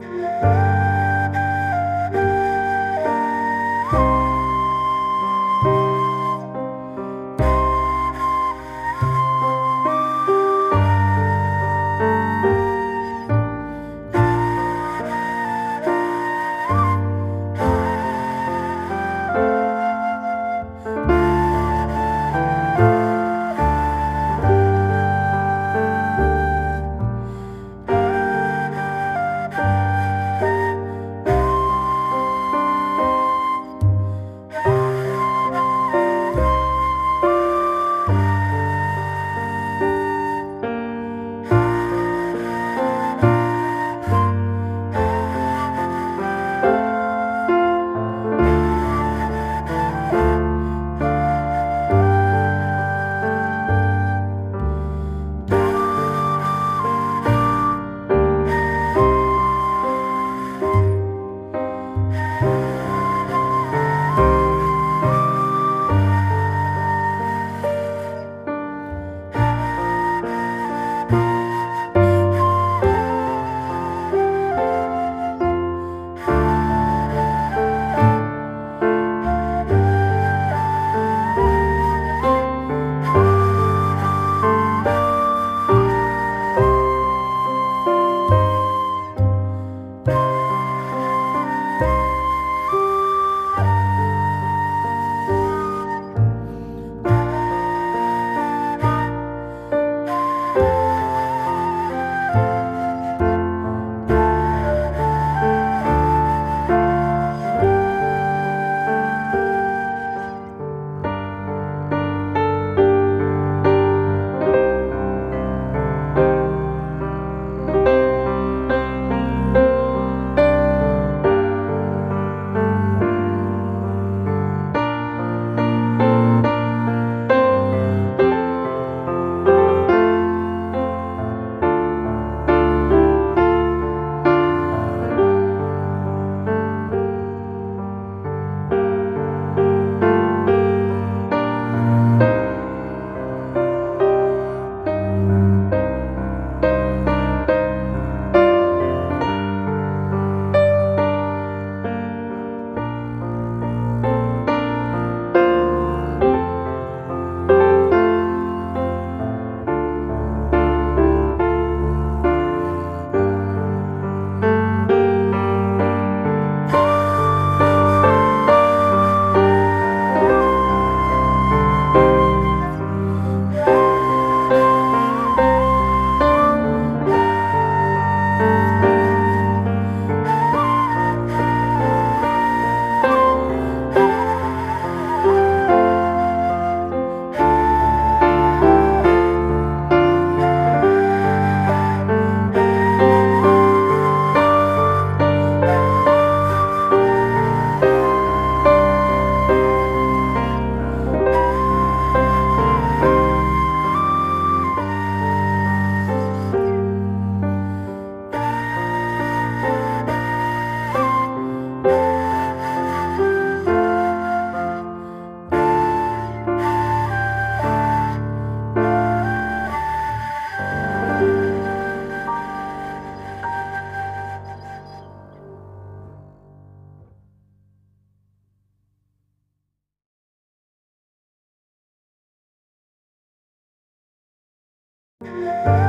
Bye. Música